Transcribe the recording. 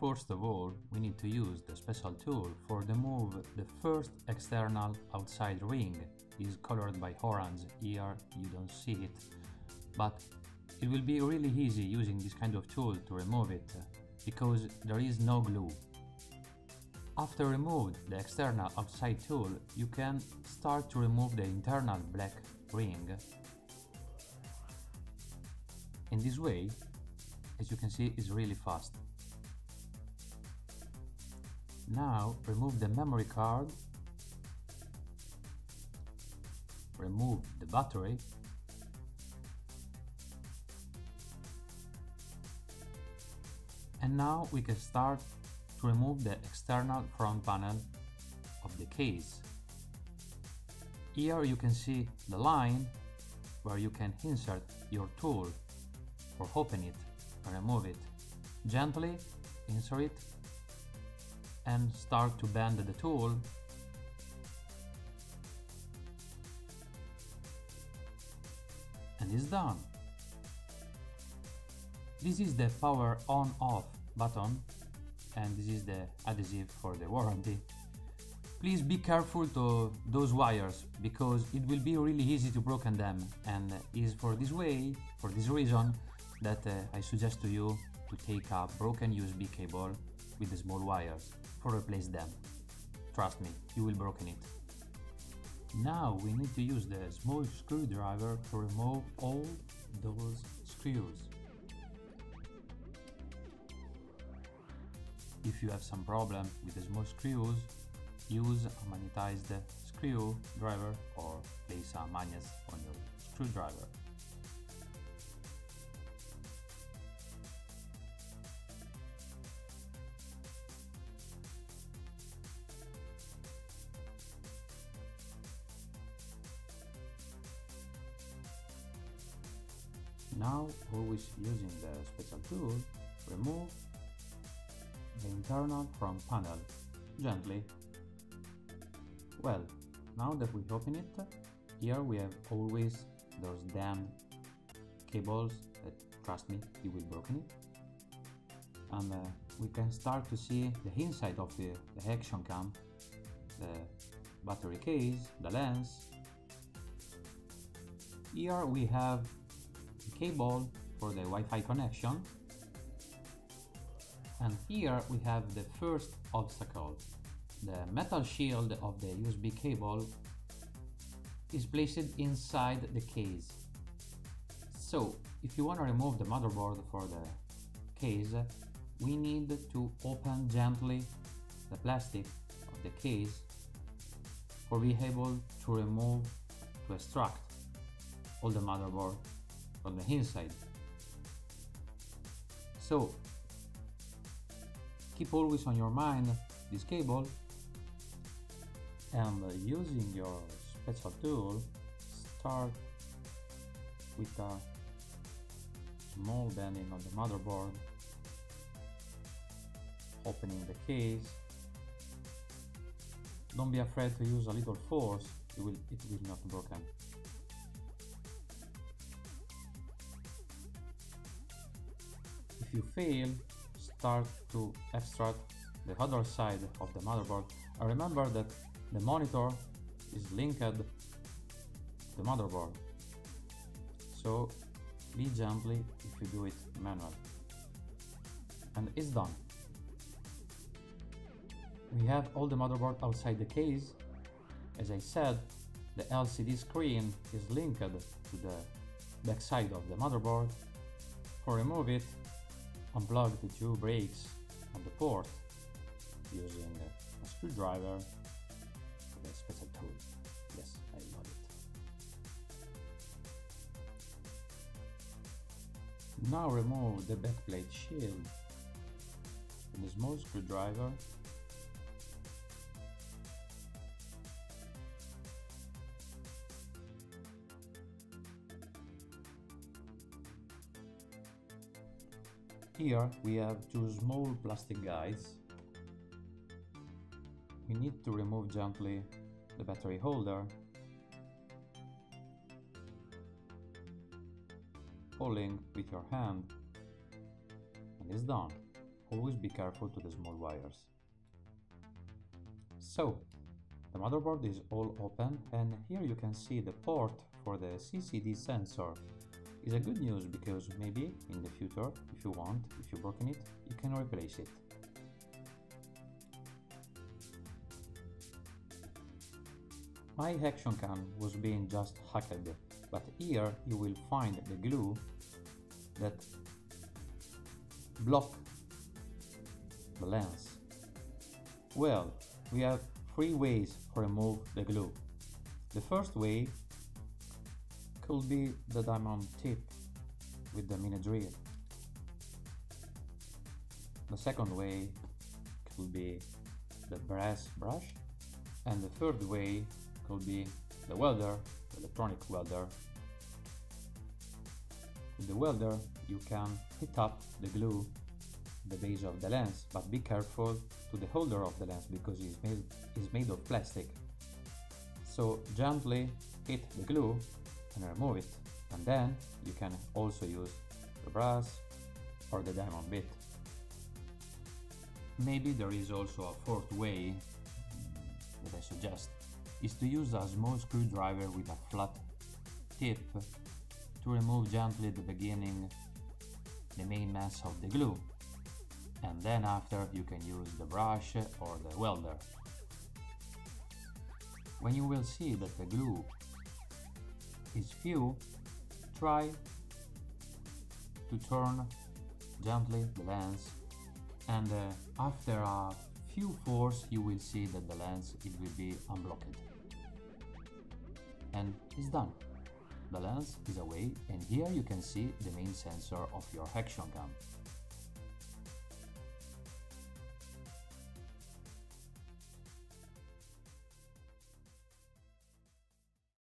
First of all, we need to use the special tool for the move the first external outside ring is colored by orange, here you don't see it, but it will be really easy using this kind of tool to remove it, because there is no glue. After remove the external outside tool, you can start to remove the internal black ring. In this way, as you can see, is really fast. Now remove the memory card, remove the battery, and now we can start to remove the external front panel of the case. Here you can see the line where you can insert your tool or open it and remove it. Gently insert it and start to bend the tool and it's done. This is the power on off button and this is the adhesive for the warranty. Please be careful to those wires because it will be really easy to broken them and is for this way, for this reason that uh, I suggest to you to take a broken USB cable with the small wires for replace them. Trust me, you will broken it. Now we need to use the small screwdriver to remove all those screws. If you have some problem with the small screws, use a magnetized screwdriver or place a magnet on your screwdriver. Now, always using the special tool, remove the internal front panel gently. Well, now that we open it, here we have always those damn cables that trust me, you will broken it. And uh, we can start to see the inside of the, the action cam, the battery case, the lens. Here we have cable for the Wi-Fi connection and here we have the first obstacle. The metal shield of the USB cable is placed inside the case. So if you want to remove the motherboard for the case, we need to open gently the plastic of the case for be able to remove, to extract all the motherboard from the inside. So keep always on your mind this cable and uh, using your special tool start with a small bending on the motherboard opening the case don't be afraid to use a little force it will it will not broken if you fail start to extract the other side of the motherboard. And remember that the monitor is linked to the motherboard. So be gently if you do it manual and it's done. We have all the motherboard outside the case. As I said the LCD screen is linked to the back side of the motherboard. For remove it unplug the two brakes on the port using a screwdriver with a special tool. Yes, I love it. Now remove the backplate shield with a small screwdriver Here we have two small plastic guides. We need to remove gently the battery holder. Pulling with your hand and it's done. always be careful to the small wires. So, the motherboard is all open and here you can see the port for the CCD sensor. Is a good news because maybe in the future, if you want, if you've broken it, you can replace it. My action cam was being just hacked, but here you will find the glue that block the lens. Well, we have three ways to remove the glue. The first way could be the diamond tip with the mini drill. The second way could be the brass brush and the third way could be the welder, the electronic welder. With the welder you can heat up the glue the base of the lens but be careful to the holder of the lens because it's made, it's made of plastic so gently hit the glue and remove it and then you can also use the brass or the diamond bit. Maybe there is also a fourth way mm, that I suggest is to use a small screwdriver with a flat tip to remove gently the beginning the main mass of the glue. And then after you can use the brush or the welder. When you will see that the glue is few, try to turn gently the lens and uh, after a few force you will see that the lens it will be unblocked. And it's done. The lens is away and here you can see the main sensor of your action cam